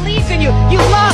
believe in you. You love